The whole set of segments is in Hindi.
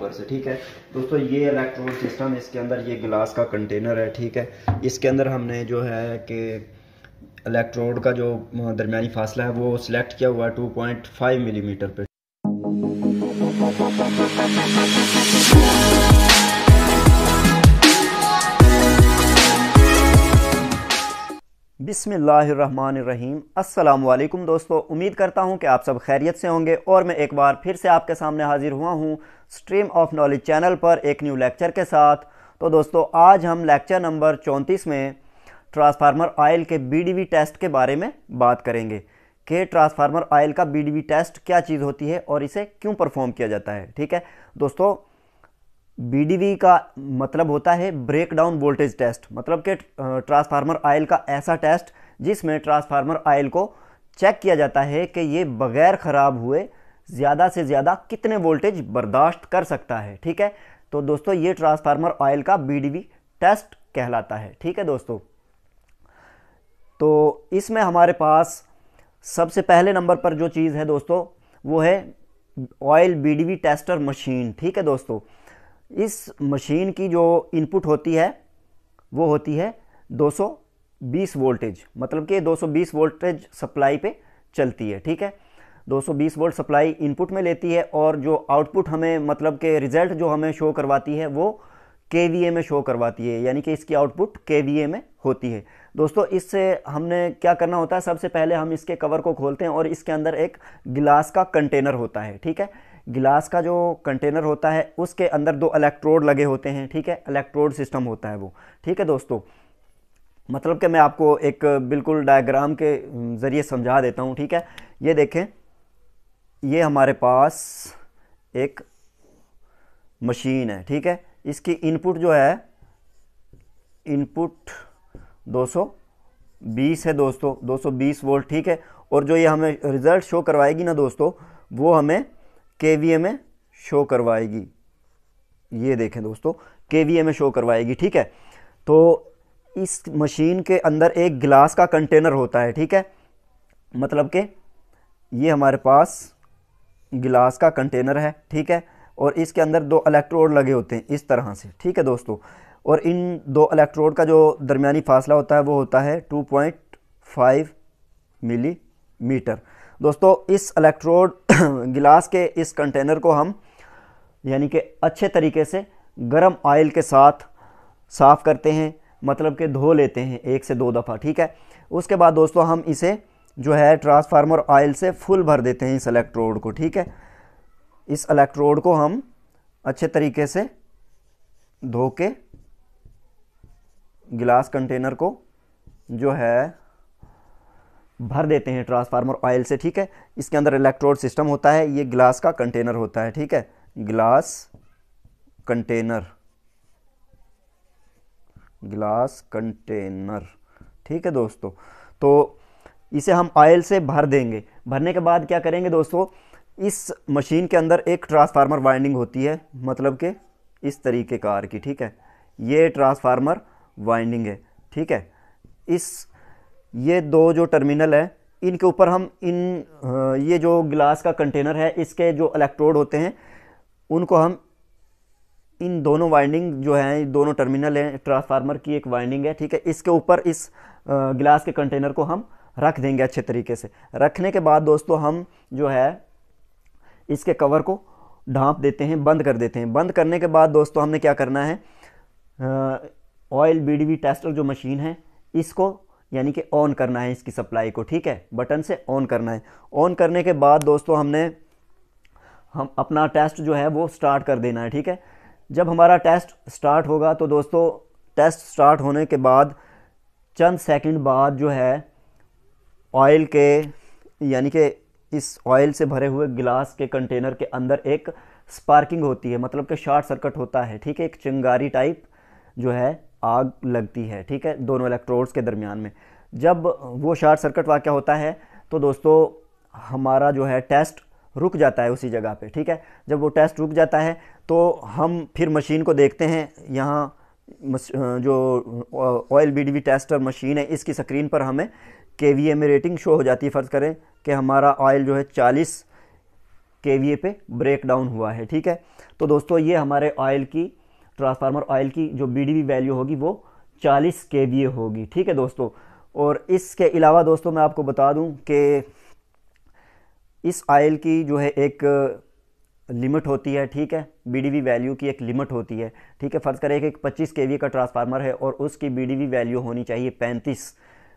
नंबर से, ठीक है? दोस्तों, ये इलेक्ट्रोड सिस्टम इसके अंदर ये गिलास का कंटेनर है, ठीक है? इसके अंदर हमने जो है कि इलेक्ट्रोड का जो दरमिया फासला है, वो सिलेक्ट किया हुआ है टू पॉइंट फाइव मिलीमीटर पे। बिसमीम अस्सलाम दोस्तों, उम्मीद करता हूँ कि आप सब खैरियत से होंगे और मैं एक बार फिर से आपके सामने हाजिर हुआ हूँ स्ट्रीम ऑफ़ नॉलेज चैनल पर एक न्यू लेक्चर के साथ। तो दोस्तों, आज हम लेक्चर नंबर चौंतीस में ट्रांसफार्मर ऑयल के बीडीवी टेस्ट के बारे में बात करेंगे कि ट्रांसफार्मर ऑयल का बीडीवी टेस्ट क्या चीज़ होती है और इसे क्यों परफॉर्म किया जाता है, ठीक है? दोस्तों बीडीवी का मतलब होता है ब्रेक डाउन वोल्टेज टेस्ट मतलब कि ट्रांसफार्मर ऑयल का ऐसा टेस्ट जिसमें ट्रांसफार्मर ऑयल को चेक किया जाता है कि ये बगैर ख़राब हुए ज़्यादा से ज़्यादा कितने वोल्टेज बर्दाश्त कर सकता है, ठीक है? तो दोस्तों, ये ट्रांसफार्मर ऑयल का बीडीवी टेस्ट कहलाता है, ठीक है दोस्तों? तो इसमें हमारे पास सबसे पहले नंबर पर जो चीज़ है दोस्तों, वो है ऑयल बीडीवी टेस्टर मशीन ठीक है दोस्तों? इस मशीन की जो इनपुट होती है, वो होती है 220 वोल्टेज मतलब कि 220 वोल्टेज सप्लाई पे चलती है, ठीक है? 220 वोल्ट सप्लाई इनपुट में लेती है और जो आउटपुट हमें मतलब के रिज़ल्ट जो हमें शो करवाती है, वो के में शो करवाती है, यानी कि इसकी आउटपुट के में होती है। दोस्तों, इससे हमने क्या करना होता है? सबसे पहले हम इसके कवर को खोलते हैं और इसके अंदर एक गिलास का कंटेनर होता है, ठीक है? गिलास का जो कंटेनर होता है, उसके अंदर दो इलेक्ट्रोड लगे होते हैं, ठीक है? इलेक्ट्रोड सिस्टम होता है वो, ठीक है दोस्तों? मतलब कि मैं आपको एक बिल्कुल डायग्राम के ज़रिए समझा देता हूँ, ठीक है? ये देखें, ये हमारे पास एक मशीन है, ठीक है? इसकी इनपुट जो है, इनपुट 220 है दोस्तों 220 वोल्ट, ठीक है? और जो ये हमें रिज़ल्ट शो करवाएगी ना दोस्तों, वो हमें के में शो करवाएगी। ये देखें दोस्तों के में शो करवाएगी, ठीक है? तो इस मशीन के अंदर एक गिलास का कंटेनर होता है, ठीक है? मतलब कि ये हमारे पास गिलास का कंटेनर है, ठीक है? और इसके अंदर दो इलेक्ट्रोड लगे होते हैं, इस तरह से, ठीक है दोस्तों? और इन दो इलेक्ट्रोड का जो दरमियानी फासला होता है, वो होता है 2.5 मिलीमीटर। दोस्तों, इस इलेक्ट्रोड गिलास के इस कंटेनर को हम यानी कि अच्छे तरीके से गर्म ऑयल के साथ साफ़ करते हैं मतलब कि धो लेते हैं एक से दो दफ़ा, ठीक है? उसके बाद दोस्तों, हम इसे जो है ट्रांसफार्मर ऑयल से फुल भर देते हैं इस इलेक्ट्रोड को, ठीक है? इस इलेक्ट्रोड को हम अच्छे तरीके से धो के गिलास कंटेनर को जो है भर देते हैं ट्रांसफार्मर ऑयल से, ठीक है? इसके अंदर इलेक्ट्रोड सिस्टम होता है, ये गिलास का कंटेनर होता है, ठीक है? गिलास कंटेनर गिलास कंटेनर ठीक है दोस्तों? तो इसे हम ऑयल से भर देंगे। भरने के बाद क्या करेंगे दोस्तों? इस मशीन के अंदर एक ट्रांसफार्मर वाइंडिंग होती है मतलब कि इस तरीके कार की, ठीक है? ये ट्रांसफार्मर वाइंडिंग है, ठीक है? इस ये दो जो टर्मिनल है, इनके ऊपर हम इन ये जो गिलास का कंटेनर है, इसके जो इलेक्ट्रोड होते हैं, उनको हम इन दोनों वाइंडिंग जो है दोनों टर्मिनल हैं, ट्रांसफार्मर की एक वाइंडिंग है, ठीक है? इसके ऊपर इस गिलास के कंटेनर को हम रख देंगे अच्छे तरीके से। रखने के बाद दोस्तों हम जो है, इसके कवर को ढांप देते हैं, बंद कर देते हैं। बंद करने के बाद दोस्तों हमने क्या करना है? ऑयल बीडीवी टेस्टर जो मशीन है, इसको यानी कि ऑन करना है इसकी सप्लाई को, ठीक है? बटन से ऑन करना है। ऑन करने के बाद दोस्तों हमने, हम अपना टेस्ट जो है वो स्टार्ट कर देना है, ठीक है? जब हमारा टेस्ट स्टार्ट होगा तो दोस्तों टेस्ट स्टार्ट होने के बाद, चंद सेकंड बाद जो है ऑयल के, यानी कि इस ऑयल से भरे हुए गिलास के कंटेनर के अंदर एक स्पार्किंग होती है मतलब कि शॉर्ट सर्किट होता है, ठीक है? एक चिंगारी टाइप जो है आग लगती है, ठीक है, दोनों इलेक्ट्रोड्स के दरमियान में। जब वो शॉर्ट सर्किट वाक़ होता है तो दोस्तों, हमारा जो है टेस्ट रुक जाता है उसी जगह पे, ठीक है? जब वो टेस्ट रुक जाता है तो हम फिर मशीन को देखते हैं, यहाँ जो oil B D tester machine है, इसकी स्क्रीन पर हमें के वी ए में रेटिंग शो हो जाती है। फ़र्ज़ करें कि हमारा ऑयल जो है 40 के वी ए पे ब्रेक डाउन हुआ है, ठीक है? तो दोस्तों, ये हमारे ऑयल की ट्रांसफार्मर ऑयल की जो बीडीवी वैल्यू होगी वो 40 के होगी। ठीक है दोस्तों? और इसके अलावा दोस्तों मैं आपको बता दूँ कि इस ऑयल की जो है एक लिमिट होती है, ठीक है? बीडीवी वैल्यू की एक लिमिट होती है। ठीक है, फ़र्ज़ करें कि एक 25 के का ट्रांसफार्मर है और उसकी बी वैल्यू होनी चाहिए 35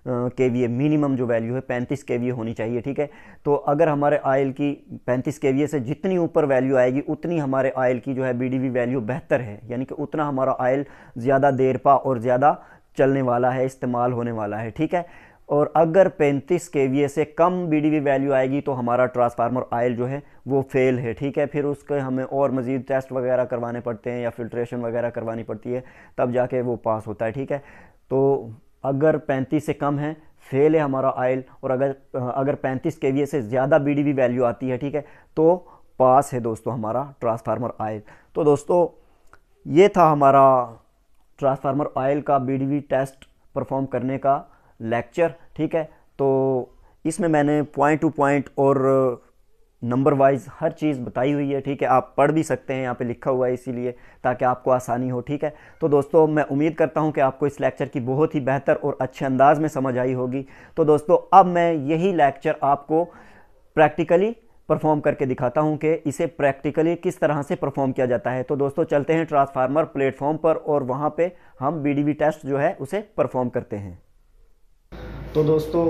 के वी मिनिमम जो वैल्यू है 35 के वी होनी चाहिए, ठीक है? तो अगर हमारे आयल की 35 के वी से जितनी ऊपर वैल्यू आएगी, उतनी हमारे आयल की जो है बीडीवी वैल्यू बेहतर है। यानी कि उतना हमारा आयल ज़्यादा देर पा और ज़्यादा चलने वाला है, इस्तेमाल होने वाला है, ठीक है? और अगर 35 के से कम बीडीवी वैल्यू आएगी तो हमारा ट्रांसफार्मर आयल जो है, वो फेल है, ठीक है? फिर उसके हमें और मज़ीद टेस्ट वगैरह करवाने पड़ते हैं या फिल्ट्रेशन वगैरह करवानी पड़ती है, तब जाके वो पास होता है, ठीक है? तो अगर 35 से कम है फेल है हमारा आयल, और अगर अगर 35 के से ज़्यादा बीडीवी वैल्यू आती है, ठीक है तो पास है दोस्तों हमारा ट्रांसफार्मर आयल। तो दोस्तों, ये था हमारा ट्रांसफार्मर ऑयल का बीडीवी टेस्ट परफॉर्म करने का लेक्चर ठीक है। तो इसमें मैंने पॉइंट टू पॉइंट और नंबर वाइज हर चीज़ बताई हुई है, ठीक है? आप पढ़ भी सकते हैं, यहाँ पे लिखा हुआ है इसीलिए, ताकि आपको आसानी हो, ठीक है? तो दोस्तों, मैं उम्मीद करता हूँ कि आपको इस लेक्चर की बहुत ही बेहतर और अच्छे अंदाज में समझ आई होगी। तो दोस्तों, अब मैं यही लेक्चर आपको प्रैक्टिकली परफॉर्म करके दिखाता हूँ कि इसे प्रैक्टिकली किस तरह से परफॉर्म किया जाता है। तो दोस्तों, चलते हैं ट्रांसफार्मर प्लेटफॉर्म पर और वहाँ पर हम बीडीवी टेस्ट जो है, उसे परफॉर्म करते हैं। तो दोस्तों,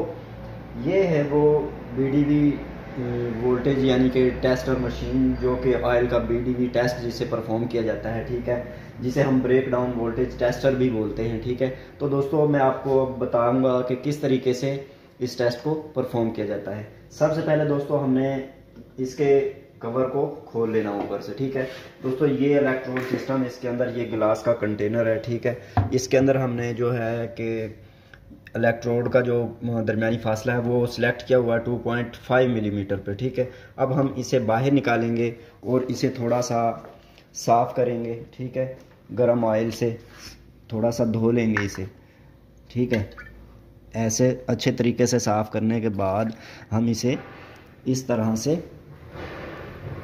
ये है वो बीडीवी वोल्टेज यानी कि टेस्टर मशीन जो कि ऑयल का बीडीवी टेस्ट जिसे परफॉर्म किया जाता है, ठीक है? जिसे हम ब्रेक डाउन वोल्टेज टेस्टर भी बोलते हैं, ठीक है? तो दोस्तों, मैं आपको बताऊँगा कि किस तरीके से इस टेस्ट को परफॉर्म किया जाता है। सबसे पहले दोस्तों, हमने इसके कवर को खोल लेना ऊपर से, ठीक है? दोस्तों, ये इलेक्ट्रोड सिस्टम इसके अंदर ये गिलास का कंटेनर है, ठीक है? इसके अंदर हमने जो है कि इलेक्ट्रोड का जो दरमियानी फासला है, वो सिलेक्ट किया हुआ है 2.5 मिलीमीटर पे, ठीक है? अब हम इसे बाहर निकालेंगे और इसे थोड़ा सा साफ़ करेंगे, ठीक है? गरम ऑयल से थोड़ा सा धो लेंगे इसे, ठीक है? ऐसे अच्छे तरीके से साफ़ करने के बाद हम इसे इस तरह से,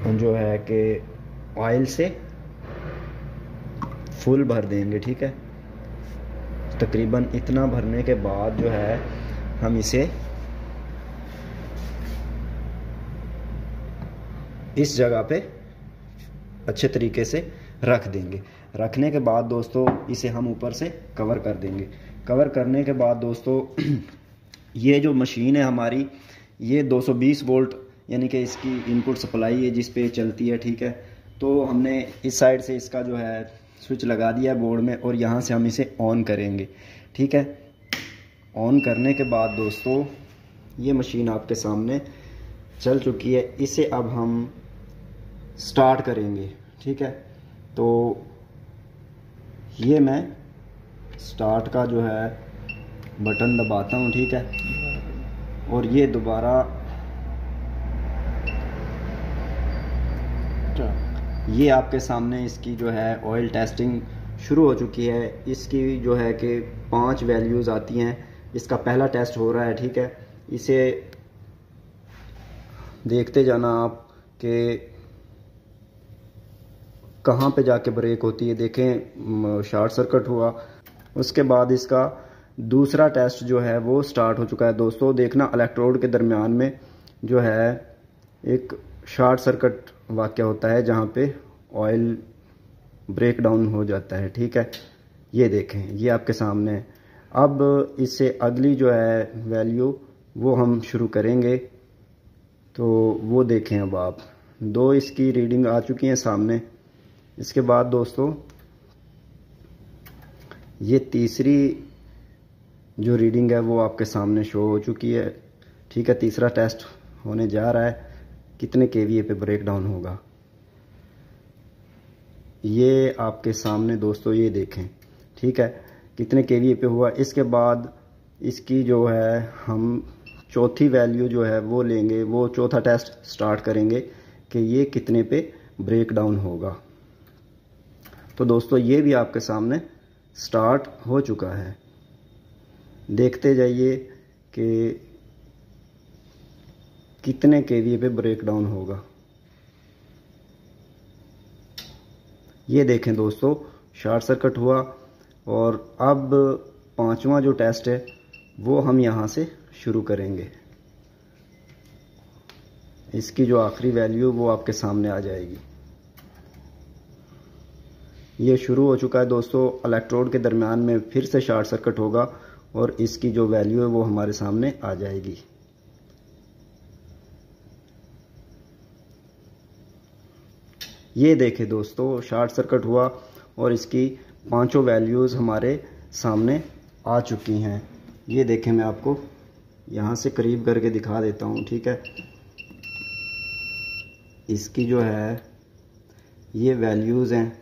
जो है कि ऑयल से फुल भर देंगे, ठीक है? तकरीबन इतना भरने के बाद जो है, हम इसे इस जगह पे अच्छे तरीके से रख देंगे। रखने के बाद दोस्तों, इसे हम ऊपर से कवर कर देंगे। कवर करने के बाद दोस्तों, ये जो मशीन है हमारी, ये 220 वोल्ट यानी कि इसकी इनपुट सप्लाई है जिस पे चलती है, ठीक है? तो हमने इस साइड से इसका जो है स्विच लगा दिया है बोर्ड में और यहाँ से हम इसे ऑन करेंगे। ठीक है? ऑन करने के बाद दोस्तों, ये मशीन आपके सामने चल चुकी है। इसे अब हम स्टार्ट करेंगे। ठीक है? तो ये मैं स्टार्ट का जो है बटन दबाता हूँ, ठीक है? और ये दोबारा ये आपके सामने इसकी जो है ऑयल टेस्टिंग शुरू हो चुकी है। इसकी जो है कि पाँच वैल्यूज़ आती हैं। इसका पहला टेस्ट हो रहा है, ठीक है? इसे देखते जाना आप कि कहाँ पे जाके ब्रेक होती है। देखें शॉर्ट सर्किट हुआ। उसके बाद इसका दूसरा टेस्ट जो है, वो स्टार्ट हो चुका है। दोस्तों, देखना इलेक्ट्रोड के दरमियान में जो है एक शॉर्ट सर्किट वाक़ होता है जहाँ पे ऑयल ब्रेक डाउन हो जाता है, ठीक है? ये देखें, ये आपके सामने है। अब इससे अगली जो है वैल्यू वो हम शुरू करेंगे। तो वो देखें अब आप। दो इसकी रीडिंग आ चुकी हैं सामने। इसके बाद दोस्तों, ये तीसरी जो रीडिंग है वो आपके सामने शो हो चुकी है। ठीक है, तीसरा टेस्ट होने जा रहा है। कितने के वी पे ब्रेक डाउन होगा? ये आपके सामने दोस्तों ये देखें, ठीक है? कितने के वी पे हुआ? इसके बाद इसकी जो है, हम चौथी वैल्यू जो है वो लेंगे, वो चौथा टेस्ट स्टार्ट करेंगे कि ये कितने पे ब्रेक डाउन होगा। तो दोस्तों ये भी आपके सामने स्टार्ट हो चुका है। देखते जाइए कि कितने के पे ब्रेक डाउन होगा? ये देखें दोस्तों शार्ट सर्किट हुआ और अब पांचवा जो टेस्ट है, वो हम यहाँ से शुरू करेंगे। इसकी जो आखिरी वैल्यू वो आपके सामने आ जाएगी। ये शुरू हो चुका है दोस्तों इलेक्ट्रोड के दरमियान में फिर से शार्ट सर्किट होगा और इसकी जो वैल्यू है, वो हमारे सामने आ जाएगी। ये देखें दोस्तों शार्ट सर्किट हुआ और इसकी पाँचों वैल्यूज़ हमारे सामने आ चुकी हैं। ये देखें मैं आपको, यहाँ से करीब करके दिखा देता हूँ, ठीक है? इसकी जो है, ये वैल्यूज़ हैं।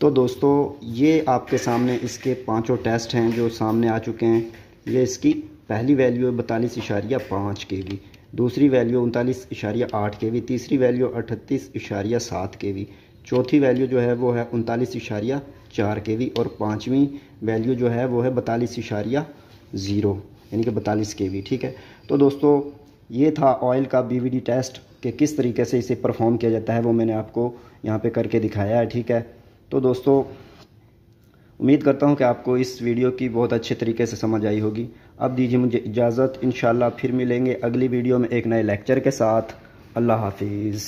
तो दोस्तों, ये आपके सामने इसके पाँचों टेस्ट हैं जो सामने आ चुके हैं। ये इसकी पहली वैल्यू है बतालीस इशारिया पाँच के वी दूसरी वैल्यू उनतालीस इशारिया आठ के वी तीसरी वैल्यू अठतीस इशारिया सात के वी चौथी वैल्यू जो है वो है उनतालीस इशारिया चार के वी और पाँचवीं वैल्यू जो है वो है बतालीस इशारिया ज़ीरो, यानी कि बतालीस के वी ठीक है? तो दोस्तों, ये था ऑयल का बी टेस्ट कि किस तरीके से इसे परफॉर्म किया जाता है, वो मैंने आपको यहाँ पे करके दिखाया है, ठीक है? तो दोस्तों उम्मीद करता हूँ कि आपको इस वीडियो की बहुत अच्छे तरीके से समझ आई होगी। अब दीजिए मुझे इजाज़त। इन फिर मिलेंगे अगली वीडियो में एक नए लेक्चर के साथ। अल्लाह हाफिज़।